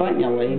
finally